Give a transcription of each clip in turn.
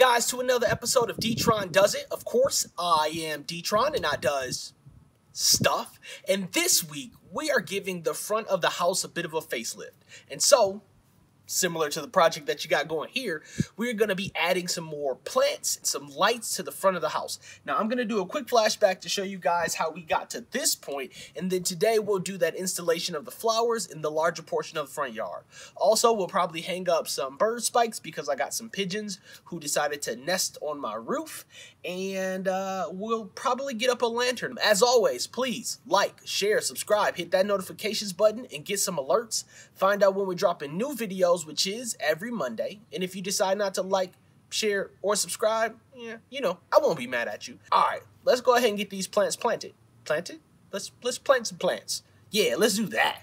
guys, to another episode of Detrone Does It. Of course, I am Detrone and I does stuff. And this week, we are giving the front of the house a bit of a facelift. And so, similar to the project that you got going here, we're going to be adding some more plants and some lights to the front of the house. Now, I'm going to do a quick flashback to show you guys how we got to this point, and then today we'll do that installation of the flowers in the larger portion of the front yard. Also, we'll probably hang up some bird spikes because I got some pigeons who decided to nest on my roof, and uh, we'll probably get up a lantern. As always, please like, share, subscribe, hit that notifications button, and get some alerts. Find out when we're dropping new videos which is every Monday. And if you decide not to like, share, or subscribe, yeah, you know, I won't be mad at you. All right, let's go ahead and get these plants planted. Planted? Let's let's plant some plants. Yeah, let's do that.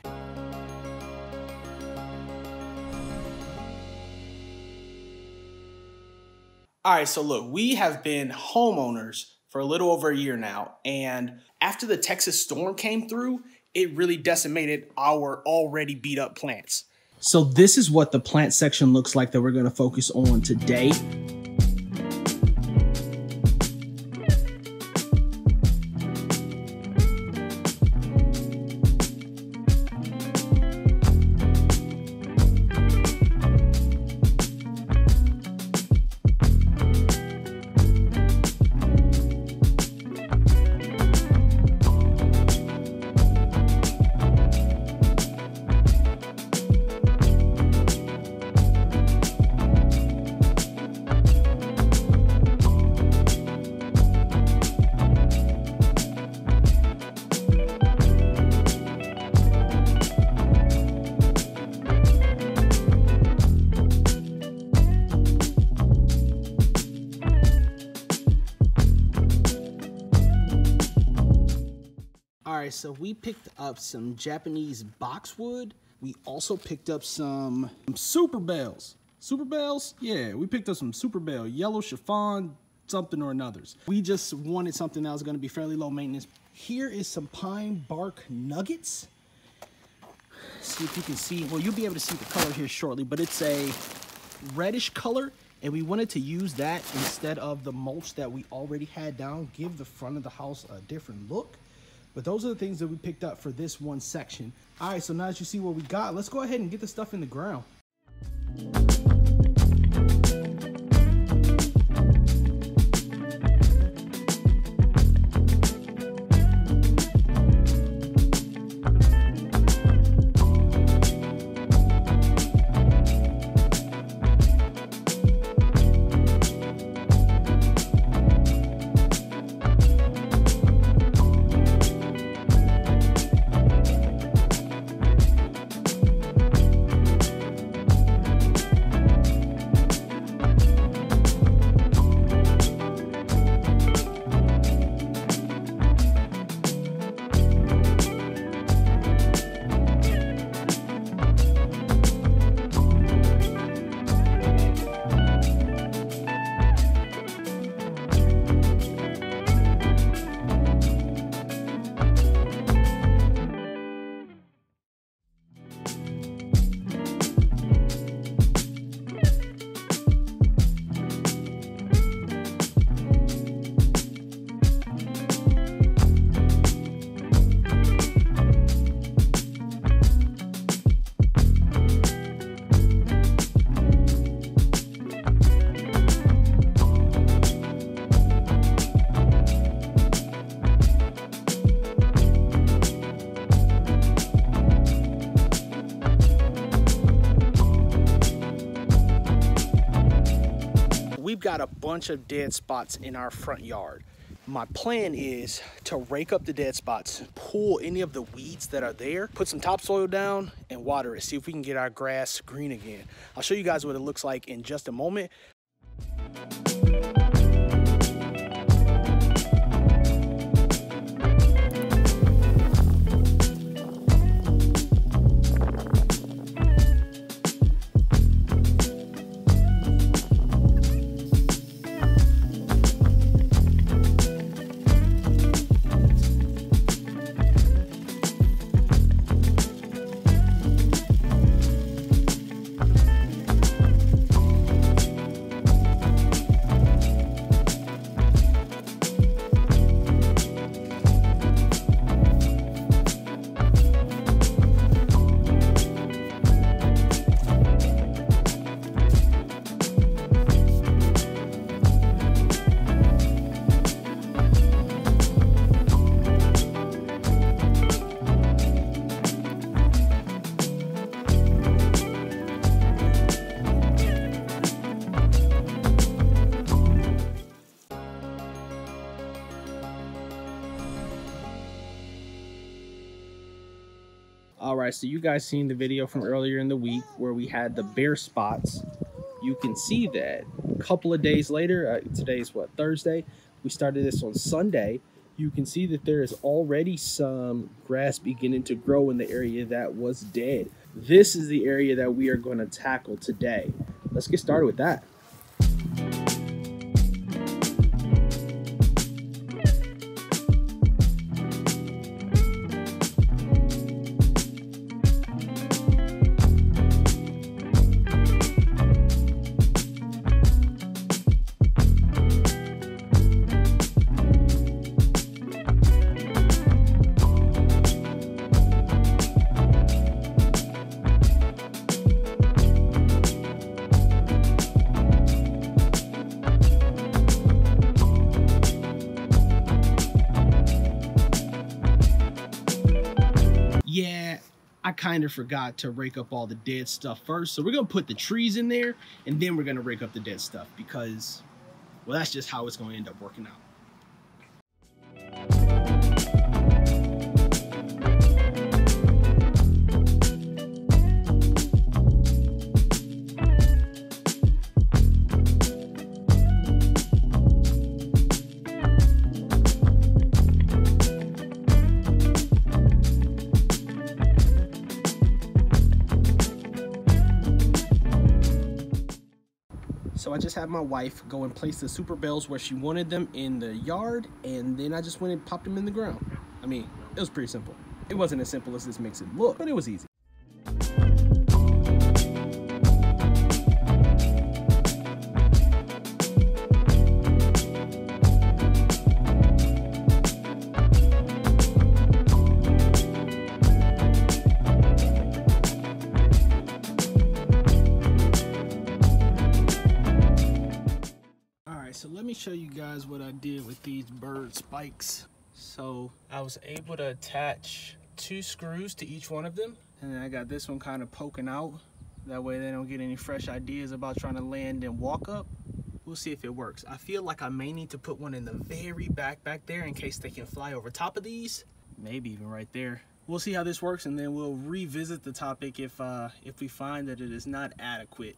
All right, so look, we have been homeowners for a little over a year now, and after the Texas storm came through, it really decimated our already beat up plants. So this is what the plant section looks like that we're going to focus on today. Right, so we picked up some Japanese boxwood. We also picked up some super bales. Super bales? Yeah, we picked up some super bale, yellow chiffon, something or another's. We just wanted something that was gonna be fairly low maintenance. Here is some pine bark nuggets. See if you can see, well, you'll be able to see the color here shortly, but it's a reddish color and we wanted to use that instead of the mulch that we already had down, give the front of the house a different look. But those are the things that we picked up for this one section. All right, so now that you see what we got, let's go ahead and get the stuff in the ground. We've got a bunch of dead spots in our front yard. My plan is to rake up the dead spots, pull any of the weeds that are there, put some topsoil down and water it, see if we can get our grass green again. I'll show you guys what it looks like in just a moment. Right, so you guys seen the video from earlier in the week where we had the bare spots. You can see that a couple of days later, uh, today's what, Thursday? We started this on Sunday. You can see that there is already some grass beginning to grow in the area that was dead. This is the area that we are going to tackle today. Let's get started with that. Yeah, I kind of forgot to rake up all the dead stuff first. So we're going to put the trees in there and then we're going to rake up the dead stuff because, well, that's just how it's going to end up working out. Had my wife go and place the super bales where she wanted them in the yard, and then I just went and popped them in the ground. I mean, it was pretty simple. It wasn't as simple as this makes it look, but it was easy. Guys what I did with these bird spikes. So I was able to attach two screws to each one of them. And then I got this one kind of poking out. That way they don't get any fresh ideas about trying to land and walk up. We'll see if it works. I feel like I may need to put one in the very back back there in case they can fly over top of these. Maybe even right there. We'll see how this works and then we'll revisit the topic if uh, if we find that it is not adequate.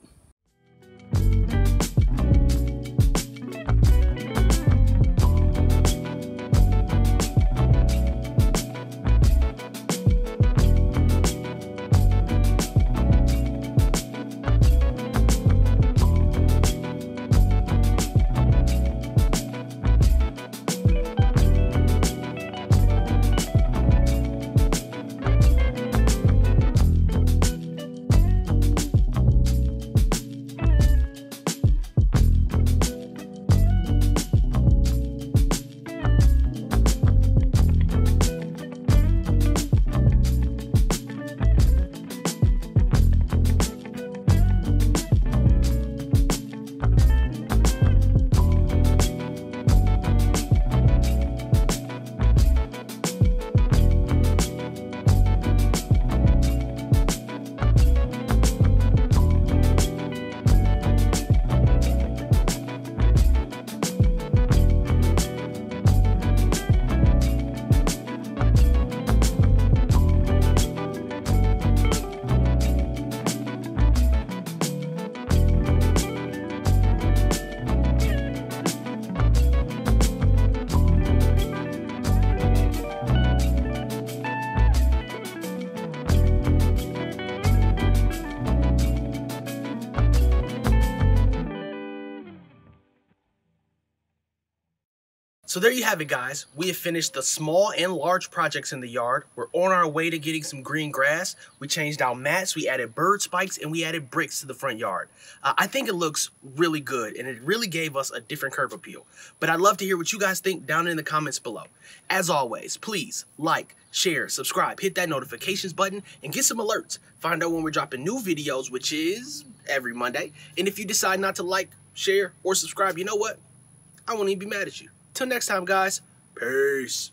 So there you have it, guys. We have finished the small and large projects in the yard. We're on our way to getting some green grass. We changed out mats, we added bird spikes, and we added bricks to the front yard. Uh, I think it looks really good, and it really gave us a different curb appeal. But I'd love to hear what you guys think down in the comments below. As always, please like, share, subscribe, hit that notifications button, and get some alerts. Find out when we're dropping new videos, which is every Monday. And if you decide not to like, share, or subscribe, you know what? I won't even be mad at you. Till next time, guys. Peace.